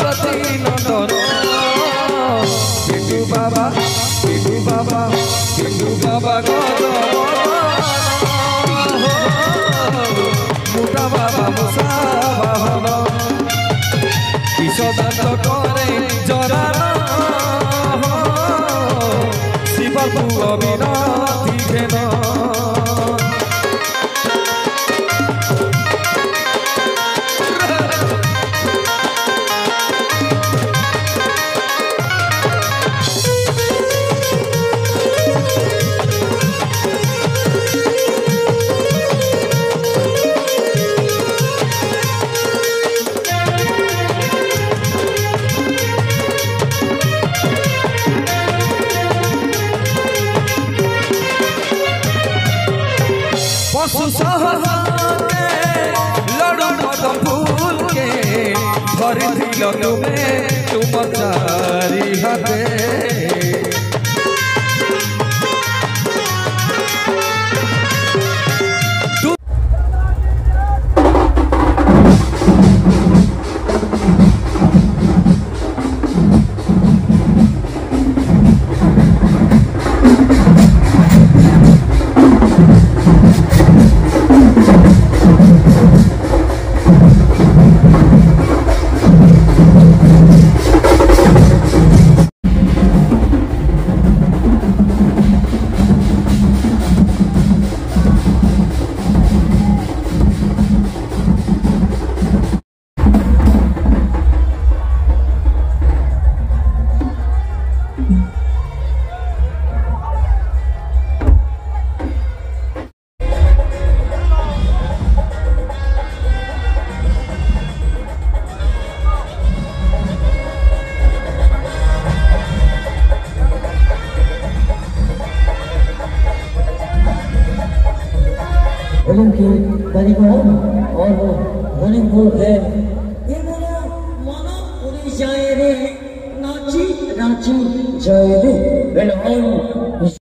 পার্বতী নন্দন কিন্তু বাবা কিন্তু বাবা কিন্তু বাবা গদ মুটা বাবা মুসা বাহন কিশোদান্ত করে জরান শিবপু অবিনতি ঘেন सुसहवा के 올림픽 다니고 어, 러닝볼에 일본은 뭐나 우리 샤에리 나치 나치 저에리 웰